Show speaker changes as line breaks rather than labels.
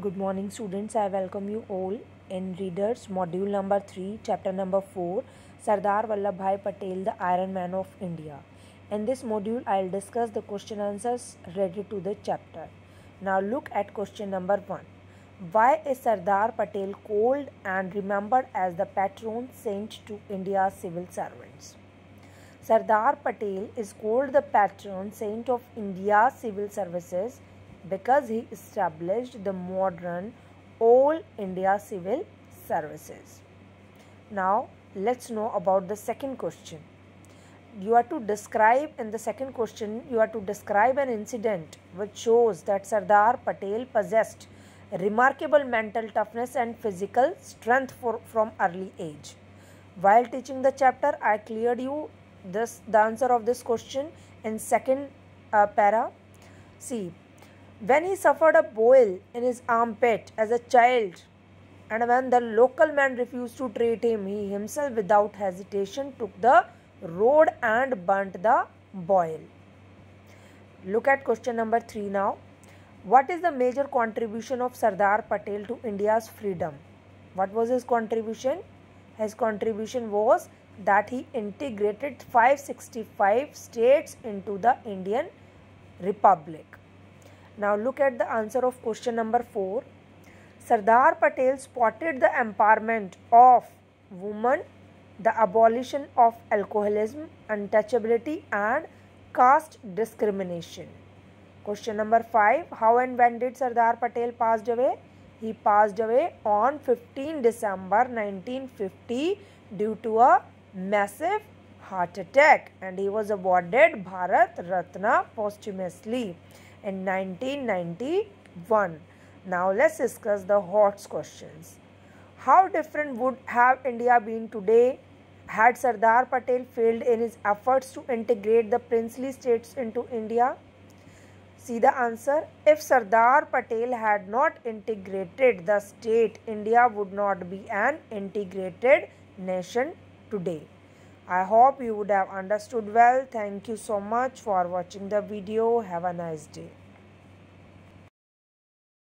Good morning, students. I welcome you all in Readers Module number 3, Chapter number 4 Sardar Vallabhbhai Patel, the Iron Man of India. In this module, I'll discuss the question answers related to the chapter. Now, look at question number 1. Why is Sardar Patel called and remembered as the patron saint to India's civil servants? Sardar Patel is called the patron saint of India's civil services because he established the modern all India civil services. Now let's know about the second question. You are to describe in the second question, you are to describe an incident which shows that Sardar Patel possessed remarkable mental toughness and physical strength for, from early age. While teaching the chapter, I cleared you this the answer of this question in second uh, para. See, when he suffered a boil in his armpit as a child, and when the local man refused to treat him, he himself without hesitation took the road and burnt the boil. Look at question number 3 now. What is the major contribution of Sardar Patel to India's freedom? What was his contribution? His contribution was that he integrated 565 states into the Indian Republic. Now look at the answer of question number 4. Sardar Patel spotted the empowerment of women, the abolition of alcoholism, untouchability and caste discrimination. Question number 5. How and when did Sardar Patel passed away? He passed away on 15 December 1950 due to a massive heart attack and he was awarded Bharat Ratna posthumously in 1991. Now let's discuss the hot questions. How different would have India been today had Sardar Patel failed in his efforts to integrate the princely states into India? See the answer. If Sardar Patel had not integrated the state, India would not be an integrated nation today. I hope you would have understood well. Thank you so much for watching the video. Have a nice day.